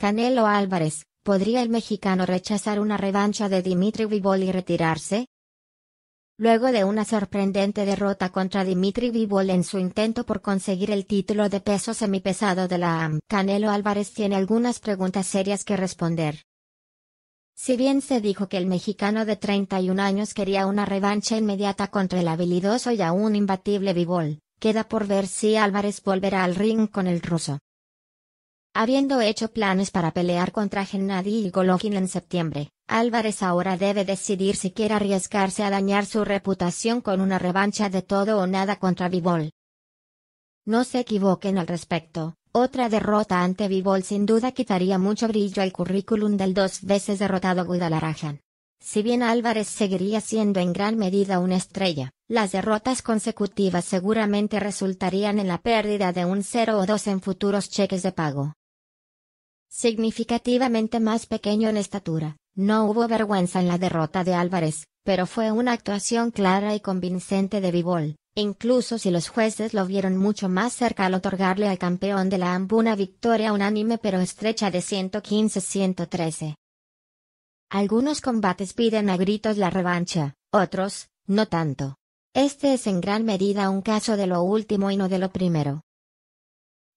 Canelo Álvarez, ¿podría el mexicano rechazar una revancha de Dimitri Vivol y retirarse? Luego de una sorprendente derrota contra Dimitri Vivol en su intento por conseguir el título de peso semipesado de la AM, Canelo Álvarez tiene algunas preguntas serias que responder. Si bien se dijo que el mexicano de 31 años quería una revancha inmediata contra el habilidoso y aún imbatible Vivol, queda por ver si Álvarez volverá al ring con el ruso. Habiendo hecho planes para pelear contra Gennady Golovkin en septiembre, Álvarez ahora debe decidir si quiere arriesgarse a dañar su reputación con una revancha de todo o nada contra Vivol. No se equivoquen al respecto, otra derrota ante Vivol sin duda quitaría mucho brillo al currículum del dos veces derrotado Guadalajara. Si bien Álvarez seguiría siendo en gran medida una estrella, las derrotas consecutivas seguramente resultarían en la pérdida de un 0 o 2 en futuros cheques de pago significativamente más pequeño en estatura. No hubo vergüenza en la derrota de Álvarez, pero fue una actuación clara y convincente de Vivol, incluso si los jueces lo vieron mucho más cerca al otorgarle al campeón de la AMB una victoria unánime pero estrecha de 115-113. Algunos combates piden a gritos la revancha, otros, no tanto. Este es en gran medida un caso de lo último y no de lo primero.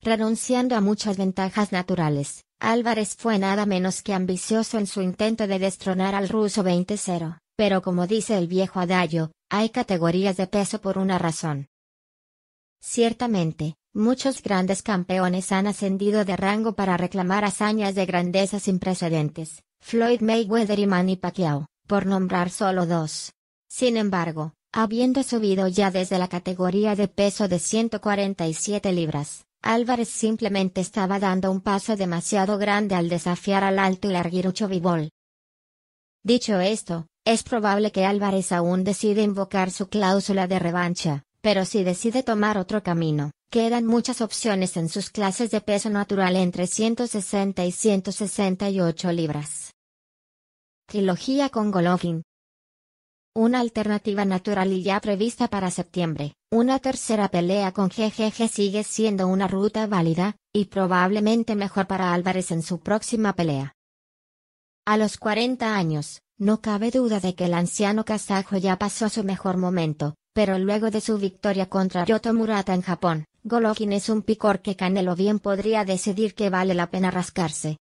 Renunciando a muchas ventajas naturales, Álvarez fue nada menos que ambicioso en su intento de destronar al ruso 20-0, pero como dice el viejo adagio, hay categorías de peso por una razón. Ciertamente, muchos grandes campeones han ascendido de rango para reclamar hazañas de grandeza sin precedentes, Floyd Mayweather y Manny Pacquiao, por nombrar solo dos. Sin embargo, habiendo subido ya desde la categoría de peso de 147 libras, Álvarez simplemente estaba dando un paso demasiado grande al desafiar al alto y larguirucho Vivol. Dicho esto, es probable que Álvarez aún decida invocar su cláusula de revancha, pero si decide tomar otro camino, quedan muchas opciones en sus clases de peso natural entre 160 y 168 libras. Trilogía con Golovkin, una alternativa natural y ya prevista para septiembre, una tercera pelea con GGG sigue siendo una ruta válida, y probablemente mejor para Álvarez en su próxima pelea. A los 40 años, no cabe duda de que el anciano kazajo ya pasó su mejor momento, pero luego de su victoria contra Yoto Murata en Japón, Golovkin es un picor que Canelo bien podría decidir que vale la pena rascarse.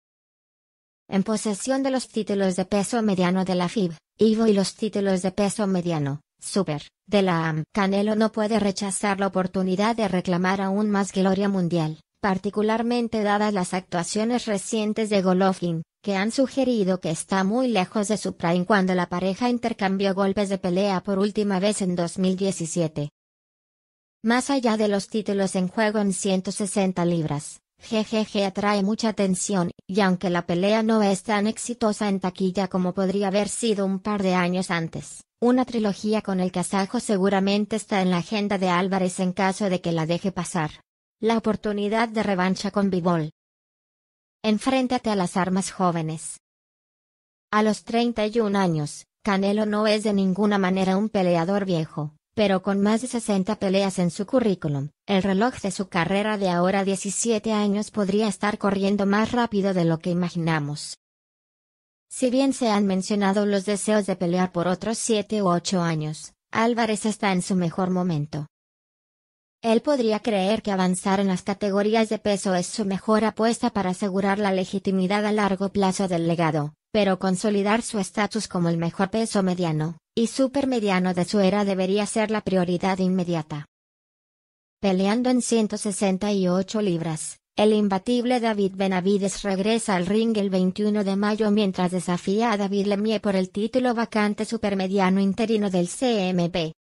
En posesión de los títulos de peso mediano de la FIB, Ivo y los títulos de peso mediano, super, de la AM. Canelo no puede rechazar la oportunidad de reclamar aún más gloria mundial, particularmente dadas las actuaciones recientes de Golovkin, que han sugerido que está muy lejos de su prime cuando la pareja intercambió golpes de pelea por última vez en 2017. Más allá de los títulos en juego en 160 libras, GGG atrae mucha atención, y aunque la pelea no es tan exitosa en taquilla como podría haber sido un par de años antes, una trilogía con el kazajo seguramente está en la agenda de Álvarez en caso de que la deje pasar. La oportunidad de revancha con Bivol. Enfréntate a las armas jóvenes. A los 31 años, Canelo no es de ninguna manera un peleador viejo, pero con más de 60 peleas en su currículum, el reloj de su carrera de ahora 17 años podría estar corriendo más rápido de lo que imaginamos. Si bien se han mencionado los deseos de pelear por otros 7 u 8 años, Álvarez está en su mejor momento. Él podría creer que avanzar en las categorías de peso es su mejor apuesta para asegurar la legitimidad a largo plazo del legado, pero consolidar su estatus como el mejor peso mediano, y supermediano de su era debería ser la prioridad inmediata. Peleando en 168 libras, el imbatible David Benavides regresa al ring el 21 de mayo mientras desafía a David Lemieux por el título vacante supermediano interino del CMP.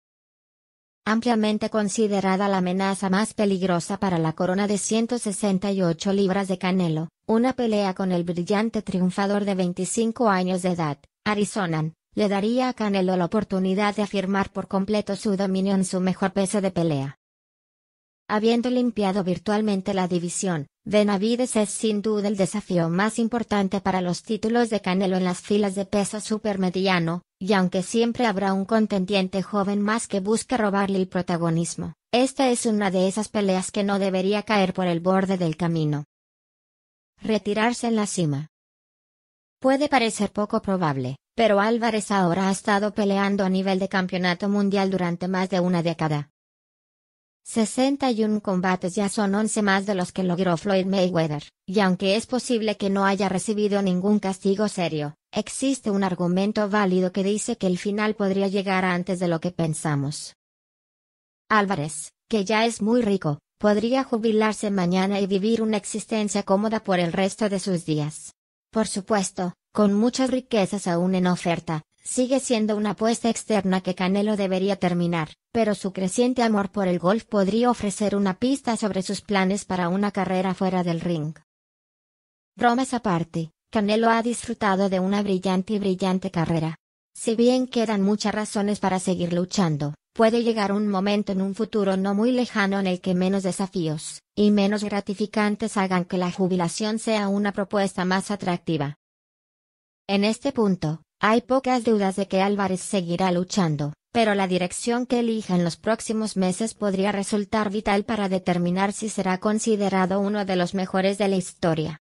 Ampliamente considerada la amenaza más peligrosa para la corona de 168 libras de Canelo, una pelea con el brillante triunfador de 25 años de edad, Arizona, le daría a Canelo la oportunidad de afirmar por completo su dominio en su mejor peso de pelea. Habiendo limpiado virtualmente la división, Benavides es sin duda el desafío más importante para los títulos de Canelo en las filas de peso supermediano, y aunque siempre habrá un contendiente joven más que busque robarle el protagonismo, esta es una de esas peleas que no debería caer por el borde del camino. retirarse en la cima. Puede parecer poco probable, pero Álvarez ahora ha estado peleando a nivel de campeonato mundial durante más de una década. 61 combates ya son 11 más de los que logró Floyd Mayweather, y aunque es posible que no haya recibido ningún castigo serio, existe un argumento válido que dice que el final podría llegar antes de lo que pensamos. Álvarez, que ya es muy rico, podría jubilarse mañana y vivir una existencia cómoda por el resto de sus días. Por supuesto, con muchas riquezas aún en oferta, sigue siendo una apuesta externa que Canelo debería terminar, pero su creciente amor por el golf podría ofrecer una pista sobre sus planes para una carrera fuera del ring. Bromas aparte, Canelo ha disfrutado de una brillante y brillante carrera. Si bien quedan muchas razones para seguir luchando, puede llegar un momento en un futuro no muy lejano en el que menos desafíos, y menos gratificantes hagan que la jubilación sea una propuesta más atractiva. En este punto, hay pocas dudas de que Álvarez seguirá luchando, pero la dirección que elija en los próximos meses podría resultar vital para determinar si será considerado uno de los mejores de la historia.